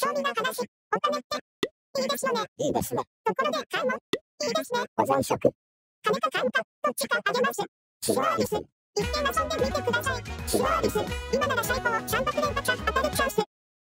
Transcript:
勝利な話。お金って、いいですよね。いいですね。ところで、買いも、いいですね。保存食。金か買うか、どっちかあげます。シロアリス。一見遊んでみてください。シロアリス。今なら最高、シャン